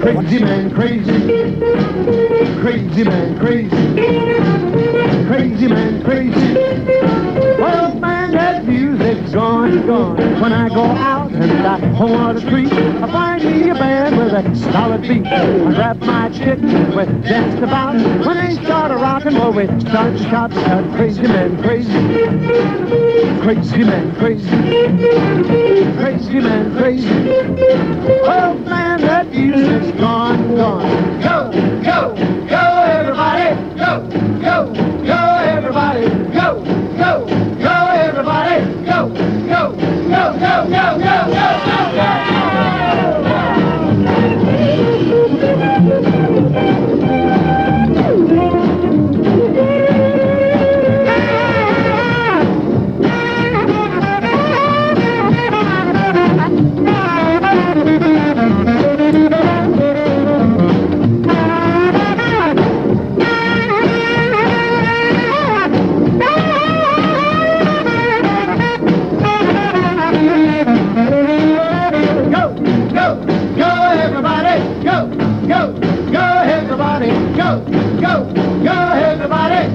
Crazy man, crazy. Crazy man, crazy. Crazy man, crazy. Well, man, that music's gone, gone. When I go out and I home on the street, I find me a band with a solid beat. I grab my chick, and we dance about. When they start a rockin', well, we start to shout, crazy man, crazy. Crazy man, crazy. Crazy man, crazy. Well, man, that music's gone, gone. Go, go, go, everybody. Go, go, go, everybody. Go, go, go, everybody. Go, go, go, go, go, go, go, go, everybody, go, go, go, everybody.